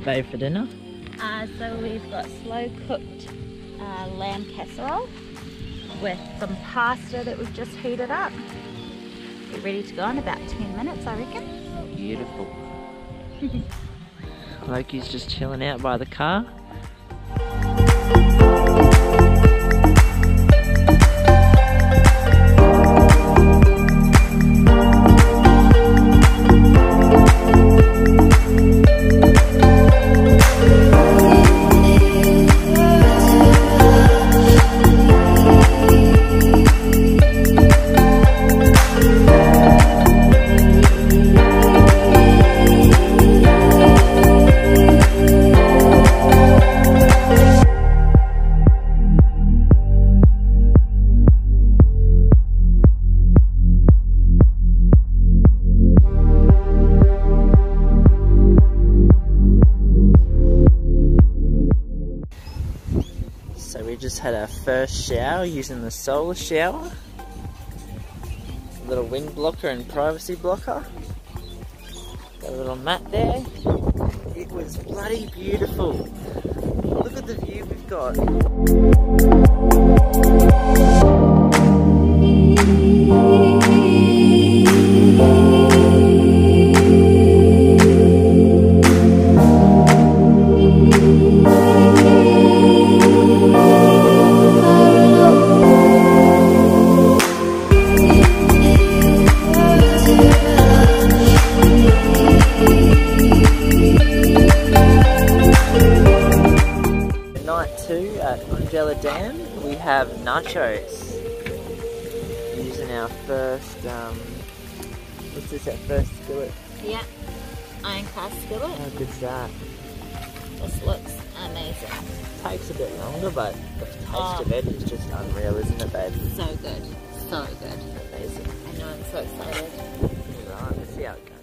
tonight, for dinner? Uh, so we've got slow cooked uh, lamb casserole with some pasta that we've just heated up. Get ready to go in about 10 minutes, I reckon. Beautiful. Loki's just chilling out by the car. So we just had our first shower using the solar shower. A little wind blocker and privacy blocker. Got a little mat there. It was bloody beautiful. Look at the view we've got. Night two at Eungella Dam, we have nachos. Using our first, um, what's this, our first skillet? Yeah, iron cast skillet. How good's that? This looks amazing. Takes a bit longer, but the taste Oh. of it is just unreal, isn't it, babe? So good, so good. Amazing. I know, I'm so excited. Right, let's see how it goes.